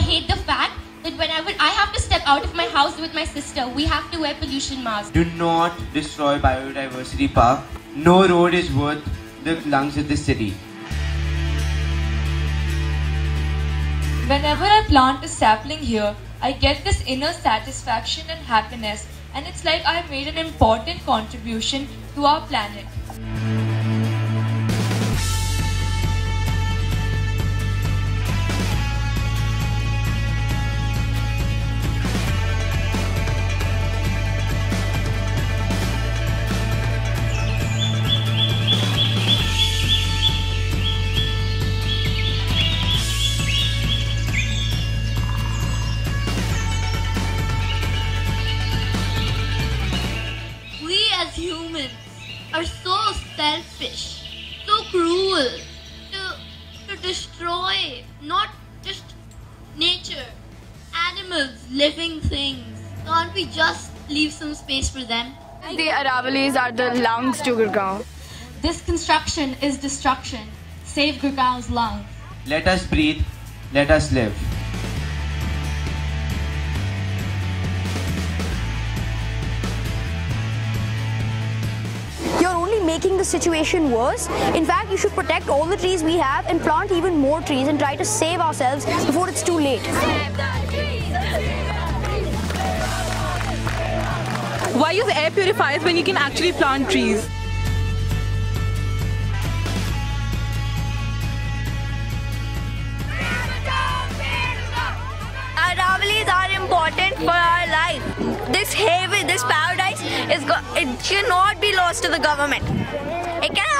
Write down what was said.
I hate the fact that whenever I have to step out of my house with my sister, we have to wear pollution masks. Do not destroy Biodiversity Park. No road is worth the lungs of the city. Whenever I plant a sapling here, I get this inner satisfaction and happiness, and it's like I made an important contribution to our planet. As humans are so selfish, so cruel to, to destroy not just nature, animals, living things. Can't we just leave some space for them? The Aravalis are the lungs to Gurgaon. This construction is destruction. Save Gurgaon's lungs. Let us breathe. Let us live. Making the situation worse. In fact, you should protect all the trees we have and plant even more trees and try to save ourselves before it's too late. Why use air purifiers when you can actually plant trees? Aravalis are important for our life. This haven, this paradise, it should not be lost to the government. It cannot.